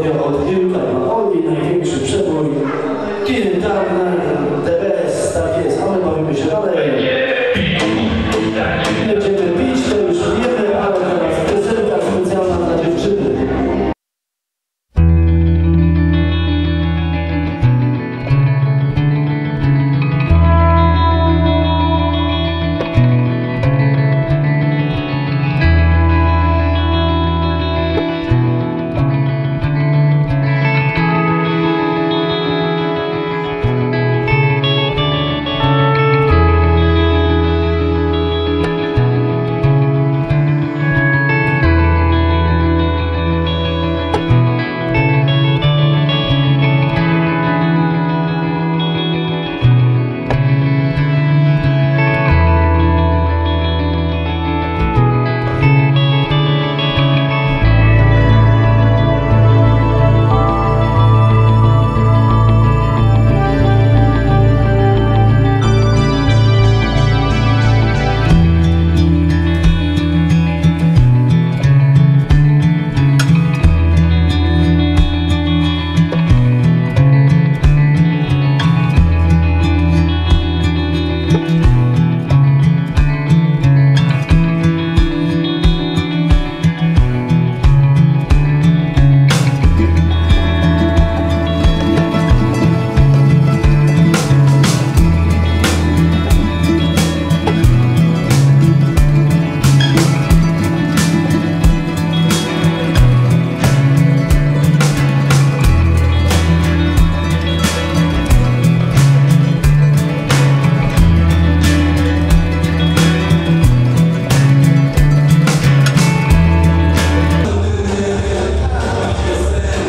podjął od kilka Napoleon, największy przebój. Kim Turner, The Best, tak jest, a my bawimy się dalej.